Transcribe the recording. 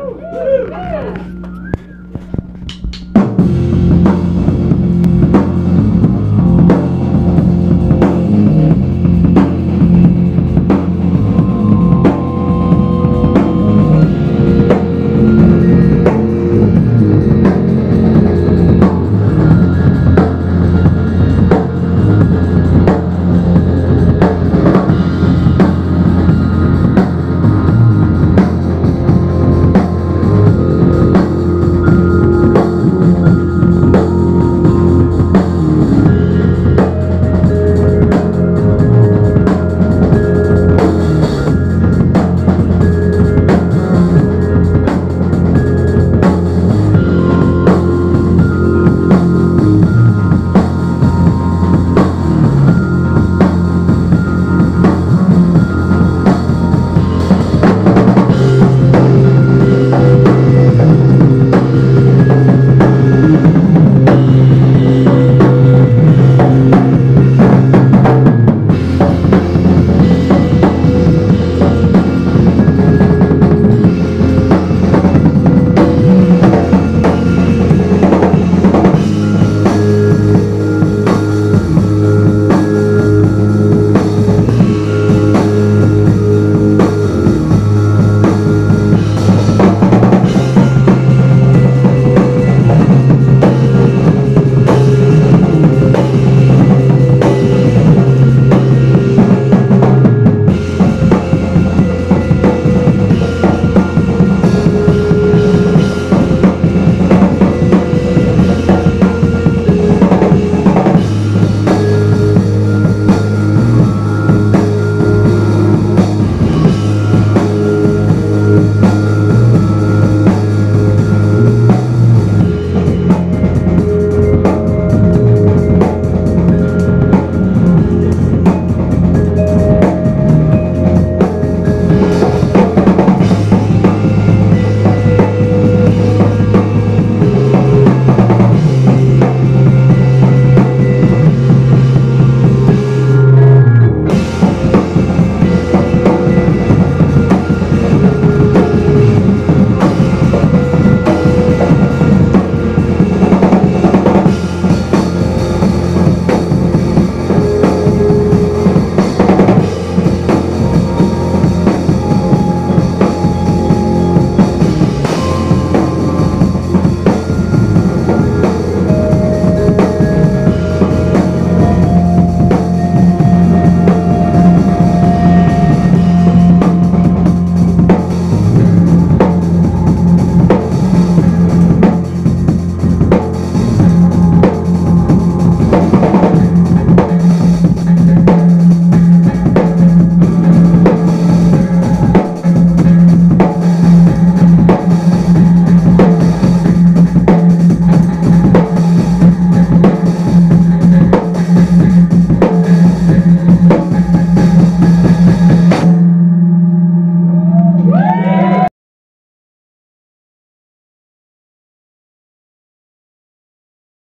Uhul!